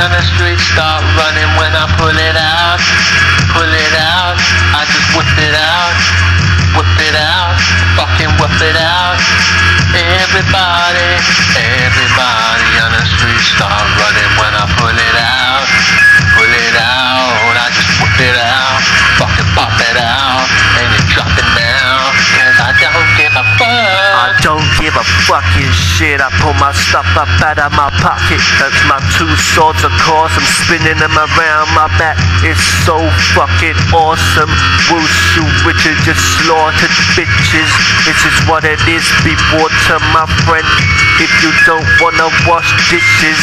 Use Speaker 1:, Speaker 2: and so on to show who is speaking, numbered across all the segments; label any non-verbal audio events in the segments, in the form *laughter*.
Speaker 1: on the street start running when I pull it out. Pull it out. I just whip it out. Whip it out. Fucking whip it out. Everybody, everybody on the street start running when I fucking
Speaker 2: shit. I pull my stuff up out of my pocket. That's my two swords, of course. I'm spinning them around my back. It's so fucking awesome. Wushu Richard just slaughtered bitches. This is what it is. Be water, my friend. If you don't wanna wash dishes.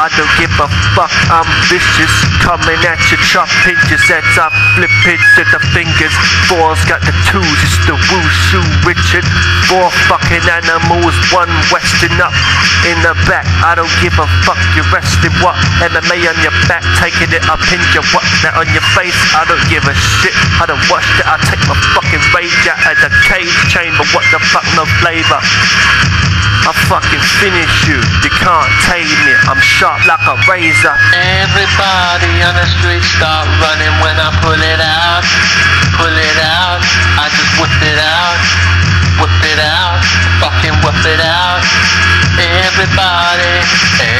Speaker 2: I don't give a fuck, I'm vicious. Coming at you, chopping your sets. I flip it to the fingers. Four's got the twos, it's the wushu Richard. Four fucking animals, one western up in the back. I don't give a fuck, you're resting what? MMA on your back, taking it up in your what? That on your face, I don't give a shit. I don't watch it, I take my fucking rage out of the cage chamber. What the fuck, no flavor. I fucking finish you, you can't tame me. I'm sharp like a razor.
Speaker 1: Everybody on the street start running when I pull it out. Pull it out. I just whip it out. Everybody,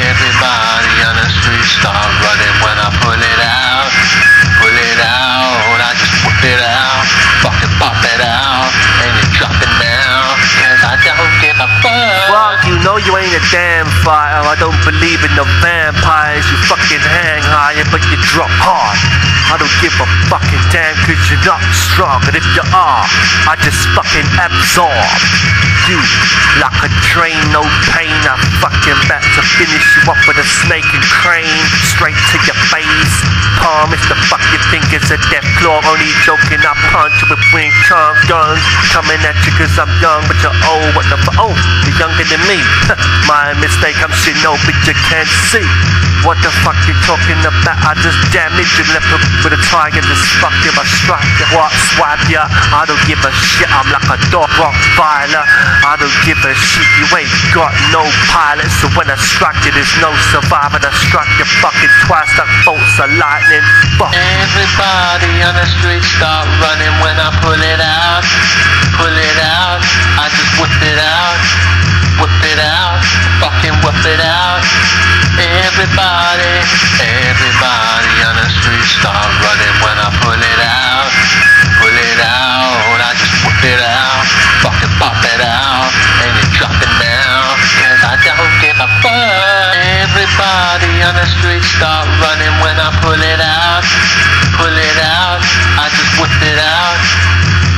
Speaker 1: everybody on the street start running when I pull it out. Pull it out. I just whip it out. Fucking pop it out. And you drop it down. Cause I don't give a fuck.
Speaker 2: Fuck, you know you ain't a damn fighter. I don't believe in no vampires. You fucking hang higher, but you drop hard. I don't give a fucking damn cause you're not strong. And if you are, I just fucking absorb you like a drain, no pain. I'm fucking about to finish you up with a snake and crane. Straight to your face. Palm is the fuck you think it's a death claw. Only joking, I punch you with wing charms, guns. Coming at you cause I'm young, but you're old. What the fuck? Oh, you're younger than me. *laughs* My mistake, I'm shit, no, but you can't see. What the fuck you talking about? I just damage you, left with a fuck you, I strike you, what swap ya? I don't give a shit, I'm like a dog rock filer. I don't give a shit, you ain't got no pilot. So when I strike you, there's no survivor. I strike you fucking twice, like bolts of lightning. Fuck.
Speaker 1: Everybody on the street start running Everybody, on the street start running when I pull it out. Pull it out. I just whip it out. Fucking pop it out. And you drop it down. Cause I don't give a fuck. Everybody on the street start running when I pull it out. Pull it out. I just whip it out.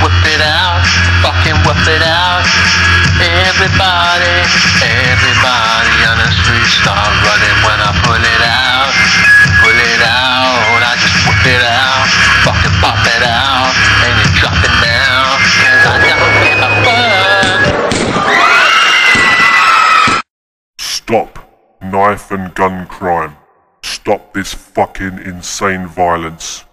Speaker 1: Whip it out. Fucking whip it out. Everybody, everybody
Speaker 3: Stop knife and gun crime. Stop this fucking insane violence.